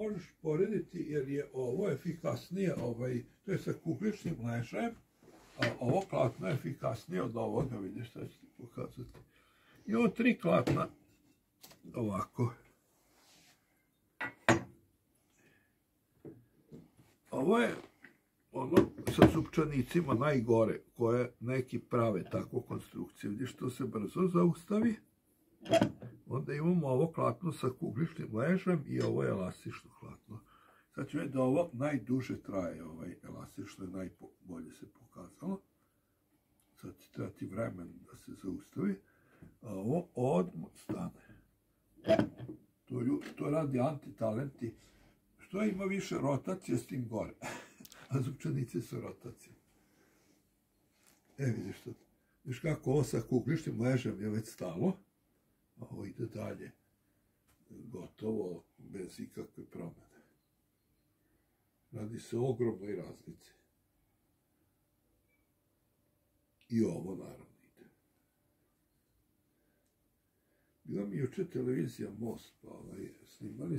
možeš porediti jer je ovo efikasnije, ovaj, to je sa kugličnim mlešajem, a ovo klatno je efikasnije od ovoga, vidiš šta ću ti pokazati. I ovo tri klatna, ovako. Ovo je ono sa supčanicima najgore, koje neki prave takvu konstrukciju. Vidiš, to se brzo zaustavi. Onda imamo ovo klatno sa kugličnim ležem i ovo je elastično klatno. Sad ću da ovo najduže traje, ovaj elastično je najbolje se pokazalo. Sad će vremen da se zaustavi. A ovo odmah stane. To, to radi antitalenti. Što ima više rotacije s tim gore. A zupčanice su rotacije. E vidiš što. Viš kako ovo sa kugličnim ležem je već stalo ovo ide dalje gotovo bez ikakve promjene. Radi se o ogromnoj razlici. I ovo naravno ide. Bila mi juče televizija Most, pa ovaj, snimali